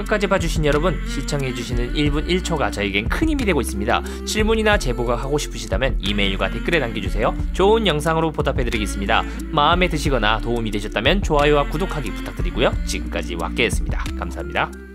끝까지 봐주신 여러분 시청해주시는 1분 1초가 저에겐 큰 힘이 되고 있습니다. 질문이나 제보가 하고 싶으시다면 이메일과 댓글에 남겨주세요. 좋은 영상으로 보답해드리겠습니다. 마음에 드시거나 도움이 되셨다면 좋아요와 구독하기 부탁드리고요. 지금까지 왁계였습니다. 감사합니다.